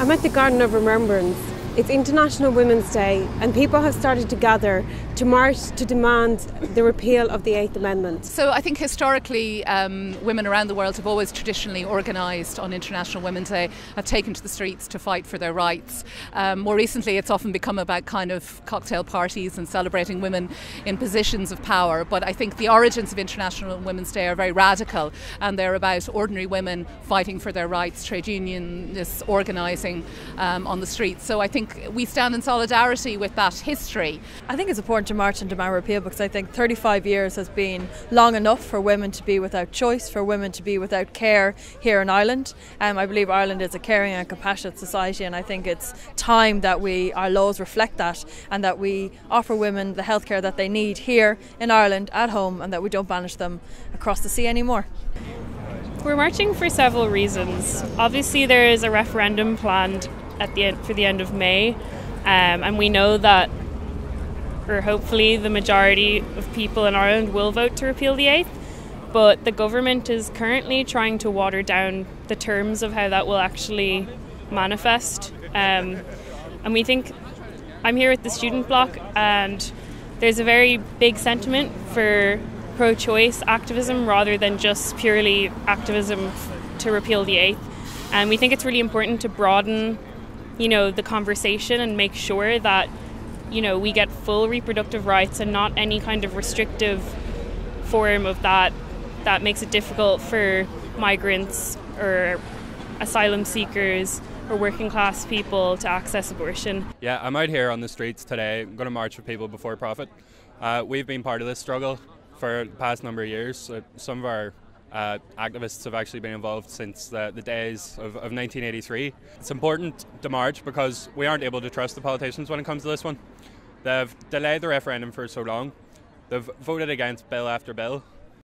I'm at the Garden of Remembrance. It's International Women's Day, and people have started to gather to march to demand the repeal of the Eighth Amendment. So, I think historically, um, women around the world have always traditionally organised on International Women's Day, have taken to the streets to fight for their rights. Um, more recently, it's often become about kind of cocktail parties and celebrating women in positions of power. But I think the origins of International Women's Day are very radical, and they're about ordinary women fighting for their rights, trade unionists organising um, on the streets. So, I think think we stand in solidarity with that history. I think it's important to march and demand repeal because I think 35 years has been long enough for women to be without choice, for women to be without care here in Ireland. Um, I believe Ireland is a caring and compassionate society, and I think it's time that we our laws reflect that and that we offer women the healthcare that they need here in Ireland at home, and that we don't banish them across the sea anymore. We're marching for several reasons. Obviously, there is a referendum planned at the end for the end of May, um, and we know that, or hopefully, the majority of people in Ireland will vote to repeal the eighth. But the government is currently trying to water down the terms of how that will actually manifest, um, and we think I'm here with the student bloc, and there's a very big sentiment for pro-choice activism rather than just purely activism to repeal the eighth. And we think it's really important to broaden you know the conversation and make sure that you know we get full reproductive rights and not any kind of restrictive form of that that makes it difficult for migrants or asylum seekers or working class people to access abortion. Yeah, I'm out here on the streets today. I'm going to march for people before profit. Uh, we've been part of this struggle for the past number of years. Uh, some of our uh, activists have actually been involved since the, the days of, of 1983. It's important to march because we aren't able to trust the politicians when it comes to this one. They've delayed the referendum for so long. They've voted against bill after bill.